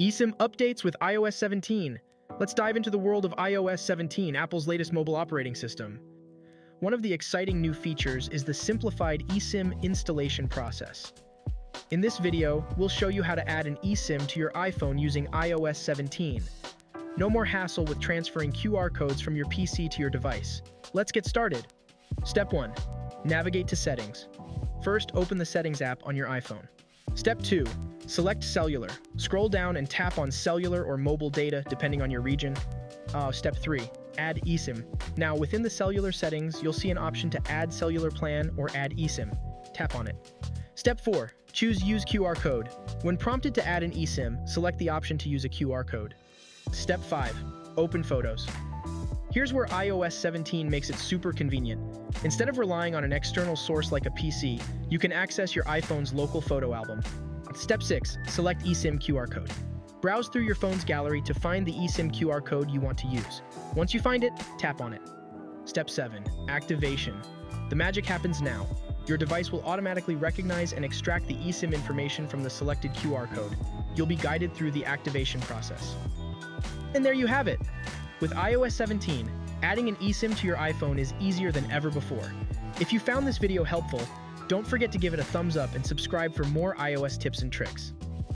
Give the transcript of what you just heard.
eSIM updates with iOS 17. Let's dive into the world of iOS 17, Apple's latest mobile operating system. One of the exciting new features is the simplified eSIM installation process. In this video, we'll show you how to add an eSIM to your iPhone using iOS 17. No more hassle with transferring QR codes from your PC to your device. Let's get started. Step 1. Navigate to Settings. First, open the Settings app on your iPhone. Step 2. Select Cellular. Scroll down and tap on Cellular or Mobile Data, depending on your region. Uh, step 3. Add eSIM. Now, within the cellular settings, you'll see an option to Add Cellular Plan or Add eSIM. Tap on it. Step 4. Choose Use QR Code. When prompted to add an eSIM, select the option to use a QR code. Step 5. Open Photos. Here's where iOS 17 makes it super convenient. Instead of relying on an external source like a PC, you can access your iPhone's local photo album. Step 6. Select eSIM QR code. Browse through your phone's gallery to find the eSIM QR code you want to use. Once you find it, tap on it. Step 7. Activation. The magic happens now. Your device will automatically recognize and extract the eSIM information from the selected QR code. You'll be guided through the activation process. And there you have it. With iOS 17, adding an eSIM to your iPhone is easier than ever before. If you found this video helpful, don't forget to give it a thumbs up and subscribe for more iOS tips and tricks.